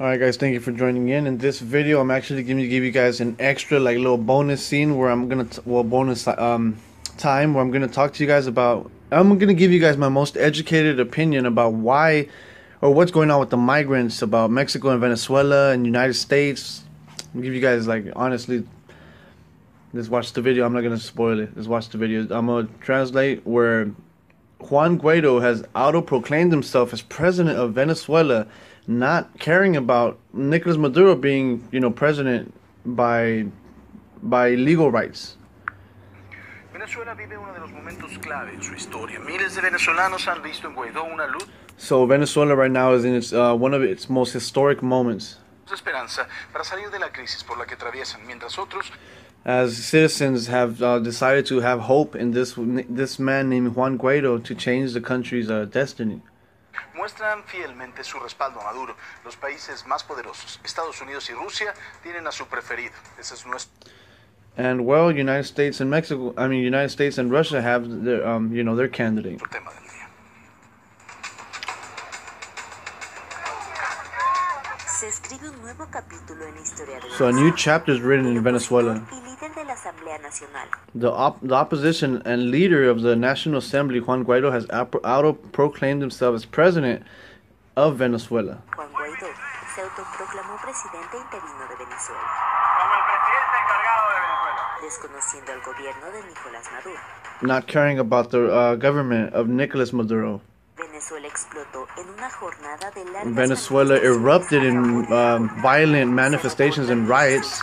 Alright guys, thank you for joining in. In this video, I'm actually going to give you guys an extra like little bonus scene where I'm going to, well bonus um, time where I'm going to talk to you guys about, I'm going to give you guys my most educated opinion about why or what's going on with the migrants about Mexico and Venezuela and United States. I'll give you guys like honestly, just watch the video. I'm not going to spoil it. Just watch the video. I'm to translate where Juan Guaido has auto-proclaimed himself as president of Venezuela not caring about Nicolas Maduro being, you know, president by by legal rights. Venezuela vive uno de los momentos clave en su historia. Miles de venezolanos han visto en Guaidó una luz So Venezuela right now is in its uh, one of its most historic moments. de esperanza para salir de la crisis por la que atraviesan, mientras otros As citizens have uh, decided to have hope in this this man named Juan Guaido to change the country's uh, destiny. muestran fielmente su respaldo a Maduro. Los países más poderosos, Estados Unidos y Rusia, tienen a su preferido. Ese es nuestro And well, United States and Mexico, I mean United States and Russia have their um, you know their candidate. tema del Se escribe un nuevo capítulo en la historia de So a new chapter is written in Venezuela. y líder de la Asamblea Nacional. The, op- the opposition and leader of the National Assembly, Juan Guaido, has ap- auto-proclaimed himself as president of Venezuela. Juan Guaidó se autoproclamó presidente interino de Venezuela, como el presidente encargado de Venezuela. desconociendo al gobierno de Nicolás Maduro. Not caring about the uh, government of Nicolas Maduro. Venezuela explotó en una jornada de largas Venezuela erupted in um, violent manifestations and riots,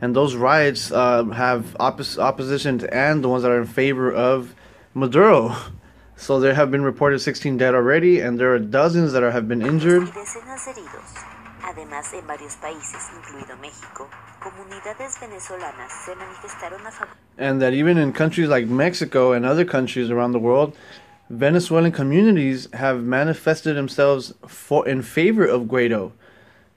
and those riots uh, have oppos- opposition and the ones that are in favor of Maduro. So there have been reported 16 dead already, and there are dozens that are, have been injured. y decenas de heridos. Además, en varios países, incluido México, comunidades venezolanas se manifestaron a favor and that even in countries like Mexico and other countries around the world, Venezuelan communities have manifested themselves for in favor of Guaido.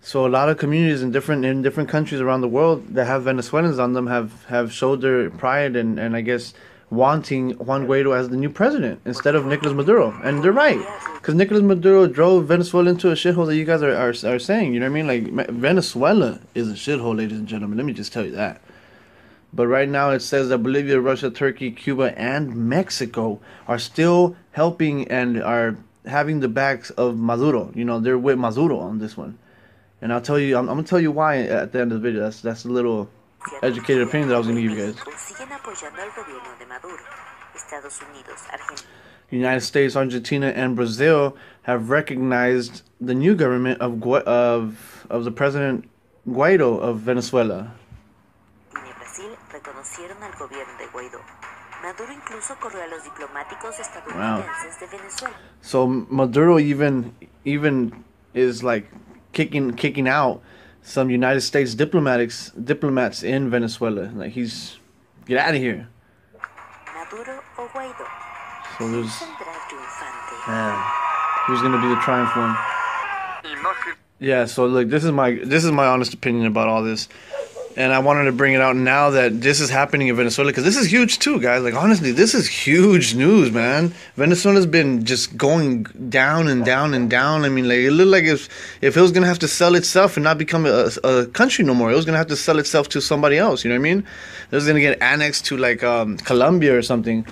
So a lot of communities in different in different countries around the world that have Venezuelans on them have have showed their pride and and I guess wanting Juan Guaido as the new president instead of Nicolas Maduro. And they're right, because Nicolas Maduro drove Venezuela into a shithole that you guys are, are are saying. You know what I mean? Like Venezuela is a shithole, ladies and gentlemen. Let me just tell you that. But right now it says that Bolivia, Russia, Turkey, Cuba, and Mexico are still helping and are having the backs of Maduro. You know, they're with Maduro on this one. And I'll tell you, I'm, I'm gonna tell you why at the end of the video. That's that's a little educated opinion that I was gonna give you guys. Argentina United States, Argentina, and Brazil have recognized the new government of of of the president Guaido of Venezuela. Y Brasil reconocieron al gobierno de Guaidó. Maduro incluso corrió a los diplomáticos estadounidenses de Venezuela. So Maduro even even is like kicking kicking out some United States diplomatics diplomats in Venezuela. Like he's get out of here. Maduro o Guaidó. So there's saldrá man, who's gonna be the triumph one? Yeah. So look, this is my this is my honest opinion about all this. And I wanted to bring it out now that this is happening in Venezuela because this is huge too, guys. Like honestly, this is huge news, man. Venezuela's been just going down and down and down. I mean, like it looked like if if it was gonna have to sell itself and not become a, a country no more, it was gonna have to sell itself to somebody else. You know what I mean? It was gonna get annexed to like um, Colombia or something,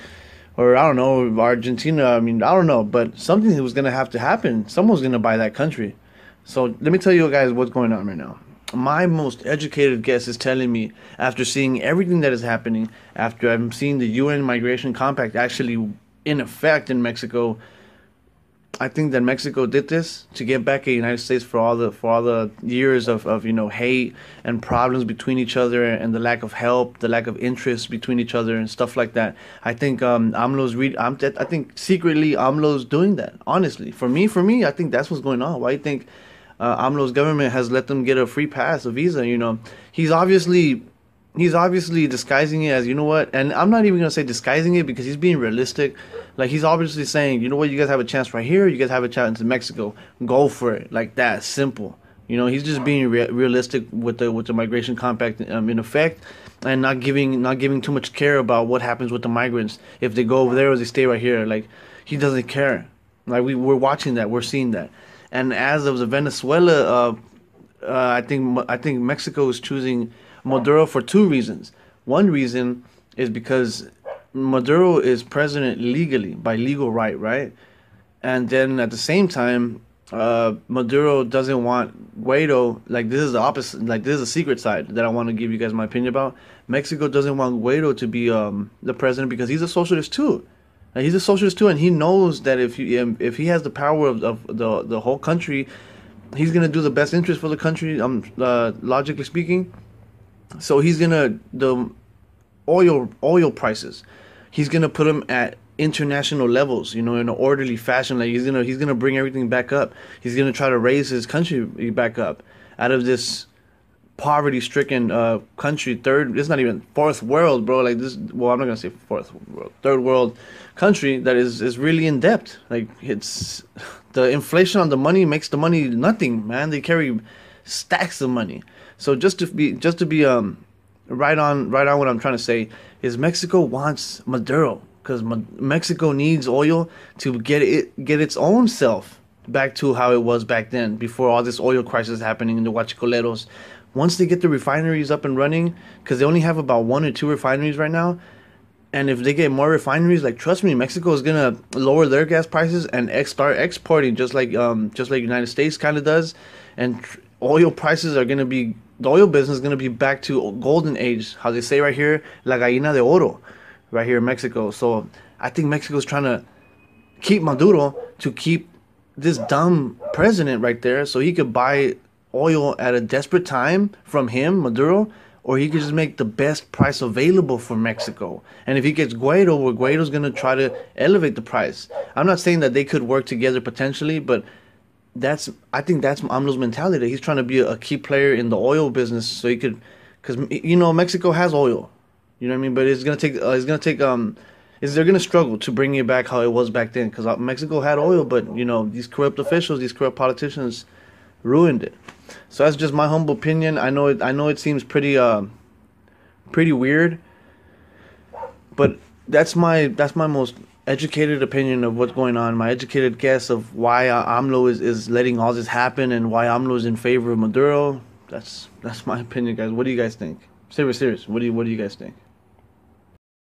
or I don't know, Argentina. I mean, I don't know, but something was gonna have to happen. Someone's gonna buy that country. So let me tell you guys what's going on right now. My most educated guess is telling me, after seeing everything that is happening, after I'm seeing the UN Migration Compact actually in effect in Mexico, I think that Mexico did this to get back at the United States for all the for all the years of, of you know hate and problems between each other and the lack of help, the lack of interest between each other and stuff like that. I think um, AMLO's read. I'm, I think secretly AMLO's doing that. Honestly, for me, for me, I think that's what's going on. Why you think uh, AMLO's government has let them get a free pass, a visa? You know, he's obviously he's obviously disguising it as you know what? And i'm not even gonna say disguising it because he's being realistic. Like he's obviously saying you know what? You guys have a chance right here. You guys have a chance in mexico. Go for it. Like that simple. You know, he's just being re- realistic with the with the migration compact um, in effect, and not giving not giving too much care about what happens with the migrants. If they go over there or they stay right here. Like he doesn't care. Like we we're watching that, we're seeing that, and as of the Venezuela, uh, uh, I think I think Mexico is choosing Maduro for two reasons. One reason is because Maduro is president legally by legal right, right? And then at the same time, uh, Maduro doesn't want Guaido. Like this is the opposite. Like this is a secret side that I want to give you guys my opinion about. Mexico doesn't want Guaido to be um, the president because he's a socialist too. Like, he's a socialist too, and he knows that if he um, if he has the power of, of the the whole country, he's gonna do the best interest for the country. Um, uh, logically speaking, so he's gonna the oil oil prices. He's gonna put them at international levels, you know, in an orderly fashion. Like he's gonna he's gonna bring everything back up. He's gonna try to raise his country back up out of this poverty-stricken uh, country. Third, it's not even fourth world, bro. Like this. Well, I'm not gonna say fourth world, third world country that is is really in debt. Like it's the inflation on the money makes the money nothing, man. They carry stacks of money. So just to be just to be um right on right on what I'm trying to say is Mexico wants Maduro because Mexico needs oil to get it get its own self back to how it was back then before all this oil crisis happening in the huachicoleros. Once they get the refineries up and running, because they only have about one or two refineries right now, and if they get more refineries, like trust me, Mexico is gonna lower their gas prices and ex- start exporting just like um just like United States kind of does, and tr- oil prices are gonna be the oil business is gonna be back to golden age, how they say right here, la gallina de oro right here in Mexico. So I think Mexico's trying to keep Maduro to keep this dumb president right there so he could buy oil at a desperate time from him, Maduro, or he could just make the best price available for Mexico. And if he gets Guaido, where Guaido's going to try to elevate the price. I'm not saying that they could work together potentially, but that's I think that's AMLO's mentality. He's trying to be a key player in the oil business so he could, because you know Mexico has oil. You know what I mean? But it's gonna take. Uh, it's gonna take. Um, is they're gonna struggle to bring it back how it was back then because uh, Mexico had oil, but you know these corrupt officials, these corrupt politicians, ruined it. So that's just my humble opinion. I know it. I know it seems pretty. Uh, pretty weird. But that's my that's my most educated opinion of what's going on. My educated guess of why AMLO is, is letting all this happen and why AMLO is in favor of Maduro. That's that's my opinion, guys. What do you guys think? Serious, serious. What do you what do you guys think?